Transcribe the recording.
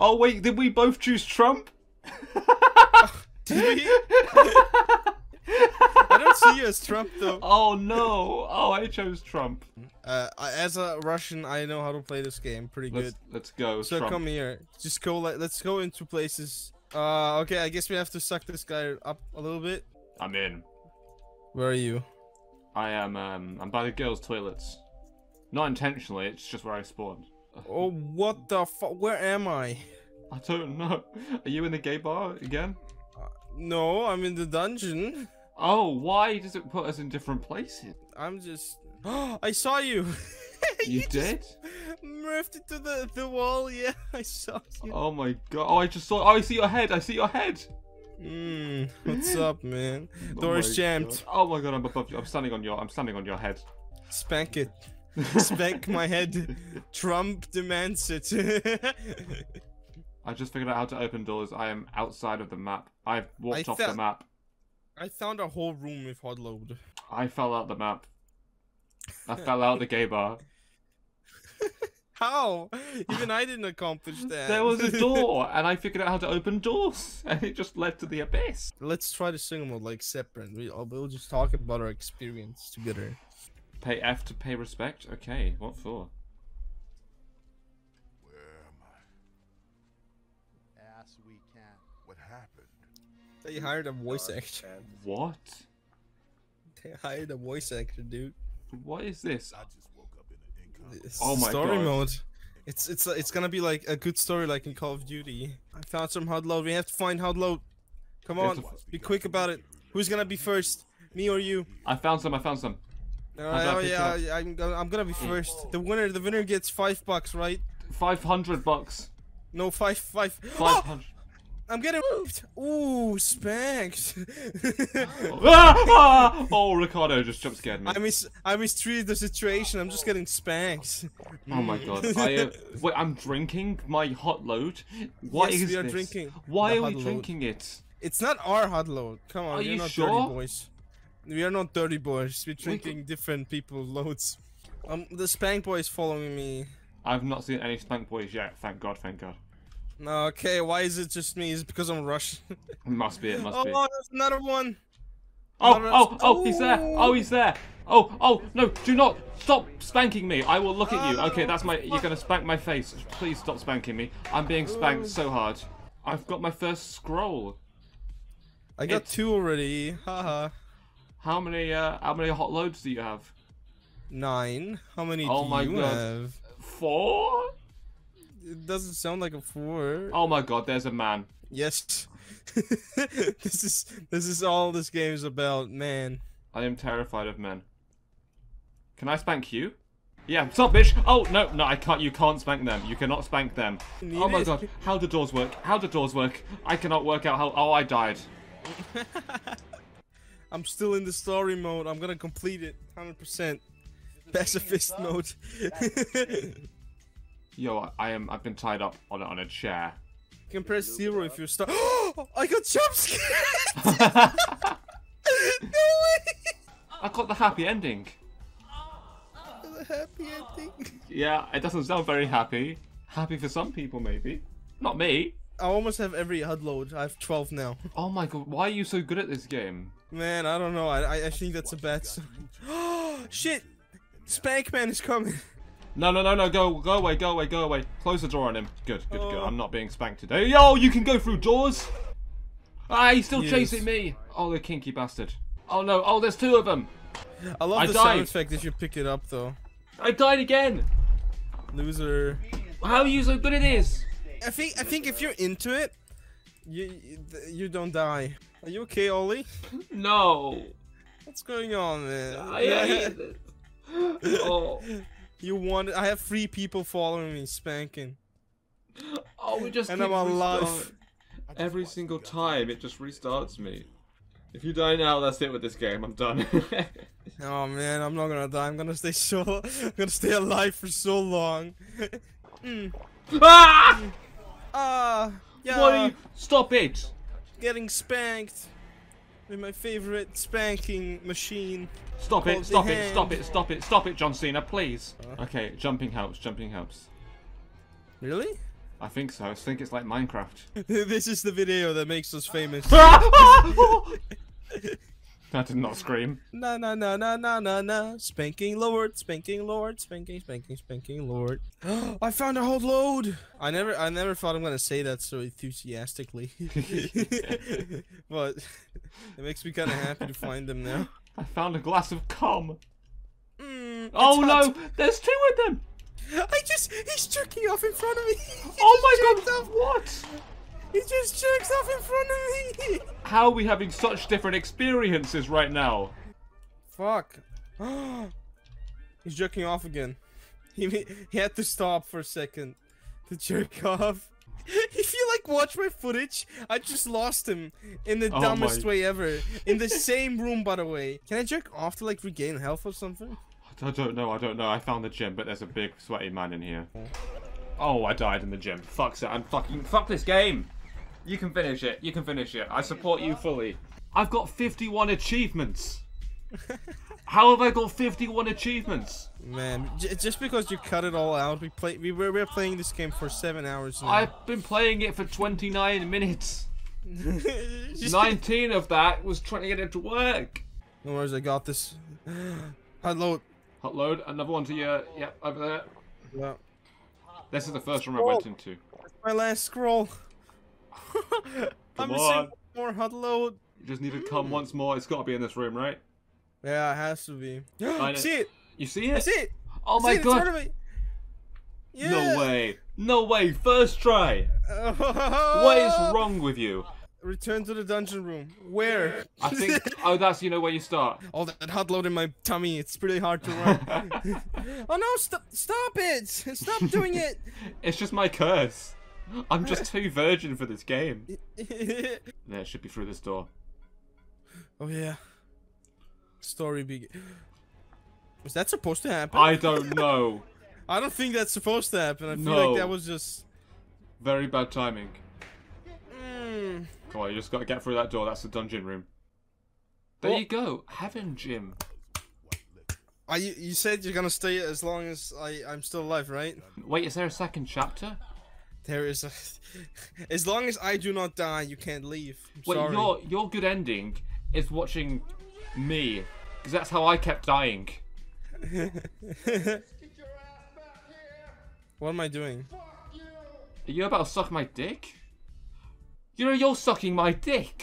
Oh wait, did we both choose Trump? Did we? I don't see you as Trump though. Oh no! Oh, I chose Trump. Uh, as a Russian, I know how to play this game pretty good. Let's let's go. So Trump. come here. Just go. Like, let's go into places. Uh, okay. I guess we have to suck this guy up a little bit. I'm in. Where are you? I am. Um, I'm by the girls' toilets. Not intentionally. It's just where I spawned. Oh, what the fuck? Where am I? I don't know. Are you in the gay bar again? No, I'm in the dungeon. Oh, why does it put us in different places? I'm just. I saw you. You just did? Moved into the the wall. Yeah, I saw you. Oh my god! Oh, I just saw. Oh, I see your head. I see your head. Mm, what's up, man? Oh is jammed. God. Oh my god! I'm above you. I'm standing on your. I'm standing on your head. Spank it. Spank my head. Trump demands it. I just figured out how to open doors. I am outside of the map. I've walked I off the map. I found a whole room with hot load. I fell out the map. I fell out the gay bar. How? Even I didn't accomplish that. There was a door, and I figured out how to open doors, and it just led to the abyss. Let's try to sing mode like separate. We, uh, we'll just talk about our experience together. Pay F to pay respect. Okay, what for? Where am I? As we can. What happened? They hired a voice actor. What? They hired a voice actor, dude. What is this? I just woke up in an income. It's Oh my story God. mode. It's it's it's gonna be like a good story like in Call of Duty. I found some hot load. We have to find hot load. Come on, to be quick about it. Who's gonna be first? Me or you? I found some. I found some. How do I oh pick yeah. I- I'm gonna, I'm gonna be first. The winner, the winner gets five bucks, right? Five hundred bucks. No, five, five. Five Oh, hundred. I'm getting moved. Ooh, spanked. ah, ah! Oh, Ricardo just jump scared me. I mis I mistreated the situation. I'm just getting spanked. Oh my god. I, uh, wait, I'm drinking my hot load. What Yes, is we are this? drinking Why are we hot load. drinking it? It's not our hot load. Come on, Are we're you not sure? dirty boys. We are not dirty boys. We're drinking different people's loads. Um, the spank boy is following me. I've not seen any spank boys yet. Thank God. Thank God. Okay, why is it just me? Is it because I'm Russian? Must be. It must oh, be. there's another one. Oh, Another- oh, oh, he's there. Oh, he's there. Oh, oh, no, do not stop spanking me. I will look at you. Oh, Okay, that's my. You're gonna spank my face. Please stop spanking me. I'm being spanked so hard. I've got my first scroll. I got It's- two already. Haha. How many? Uh, how many hot loads do you have? Nine. How many Oh do my you God. have? Four? It doesn't sound like a four. Oh my God, there's a man. Yes. this is this is all this game is about, man. I am terrified of men. Can I spank you? Yeah, stop, bitch. Oh no, no, I can't. You can't spank them. You cannot spank them. Need Oh my it. god, how do doors work? How do doors work? I cannot work out how. Oh, I died. I'm still in the story mode. I'm gonna complete it 100%. Pacifist mode. Yo, I, I am. I've been tied up on a- on a chair. you can press zero if you're stuck. I got jump scared! no way! I got the happy ending. The happy ending. Yeah, it doesn't sound very happy. Happy for some people, maybe. Not me. I almost have every hot load. I have 12 now. Oh my god, why are you so good at this game? Man, I don't know. I, I, I think that's a bad sign. Shit! Spankman is coming. No, no, no, no, go, go away, go away, go away. Close the door on him. Good, good, good. Oh. I'm not being spanked today. Yo, you can go through doors. Ah, he's still Yes. chasing me. Oh, the kinky bastard. Oh no, oh, there's two of them. I love I the died. sound effect if you pick it up, though. I died again. Loser. How are you so good at this? I think I think if you're into it, you you don't die. Are you okay, Ollie? No. What's going on, man? I hate it. Oh, You want? I have three people following me, spanking, oh, we just and keep I'm alive. Every single time, it just restarts me. If you die now, that's it with this game. I'm done. Oh man, I'm not gonna die. I'm gonna stay so. I'm gonna stay alive for so long. ah! Ah, yeah. What are you? Stop it! Getting spanked with my favorite spanking machine. Stop it! Stop it! hand. Stop it! Stop it! Stop it, John Cena, please. Okay, jumping helps. Jumping helps. Really? I think so. I think it's like Minecraft. this is the video that makes us famous. Ah, ah, ah! that did not scream. Na na na na na na na. Spanking Lord, spanking Lord, spanking, spanking, spanking Lord. I found a whole load. I never, I never thought I'm gonna say that so enthusiastically, but it makes me kind of happy to find them now. I found a glass of cum. Mm, Oh it's no, there's two of them. I just, he's jerking off in front of me. He Oh my god, off. what? He just jerks off in front of me. How are we having such different experiences right now? Fuck. He's jerking off again. He he had to stop for a second to jerk off. If you like watch my footage, I just lost him in the Oh dumbest my- way ever. In the same room, by the way. Can I jerk off to like regain health or something? I don't know, I don't know. I found the gym, but there's a big sweaty man in here. Oh, I died in the gym. Fuck's it. I'm fucking. Fuck this game. You can finish it. You can finish it. I support you fully. I've got 51 achievements. How have I got 51 achievements? Man, j- just because you cut it all out, we play. We were, we're playing this game for seven hours now. I've been playing it for 29 minutes. 19 of that was trying to get it to work. No worries, I got this. Hot load. Hot load. Another one to your. Yep, over there. Well, This is the first room I went into. my last scroll. I'm missing on. more hot load. You just need to come once more. It's got to be in this room, right? Yeah, it has to be. I see it! You see I it? see it! Oh I my see it in front god! Yeah. No way! No way! First try! What is wrong with you? Return to the dungeon room. Where? I think. Oh, that's you know where you start. All that hot load in my tummy. It's pretty hard to run. oh no! Stop! Stop it! Stop doing it! It's just my curse. I'm just too virgin for this game. There, it should be through this door. oh yeah. Story begin. Was that supposed to happen? I don't know. I don't think that's supposed to happen. I feel No. like that was just. Very bad timing. Mm. Come on, you just gotta get through that door. That's the dungeon room. There Oh. you go. Heaven, Jim. Are you, you said you're gonna stay as long as I, I'm still alive, right? Wait, is there a second chapter? There is a. As long as I do not die, you can't leave. I'm Wait, sorry. your your good ending is watching me, because that's how I kept dying. what am I doing? Are you about to suck my dick? You know you're sucking my dick.